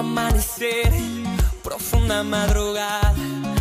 amanecer, profunda madrugada,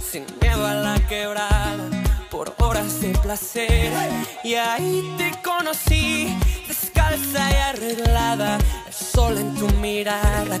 sin miedo a la quebrada, por horas de placer. Y ahí te conocí, descalza y arreglada, el sol en tu mirada,